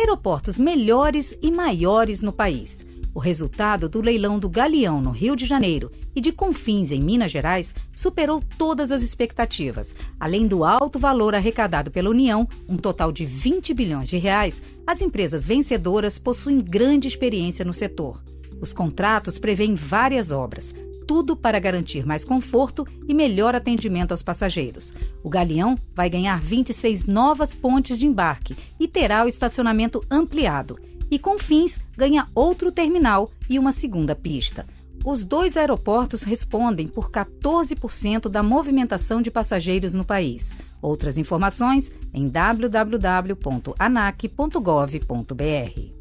aeroportos melhores e maiores no país. O resultado do leilão do Galeão no Rio de Janeiro e de Confins em Minas Gerais superou todas as expectativas. Além do alto valor arrecadado pela União, um total de 20 bilhões de reais, as empresas vencedoras possuem grande experiência no setor. Os contratos prevêem várias obras, tudo para garantir mais conforto e melhor atendimento aos passageiros. O Galeão vai ganhar 26 novas pontes de embarque e terá o estacionamento ampliado. E Confins ganha outro terminal e uma segunda pista. Os dois aeroportos respondem por 14% da movimentação de passageiros no país. Outras informações em www.anac.gov.br.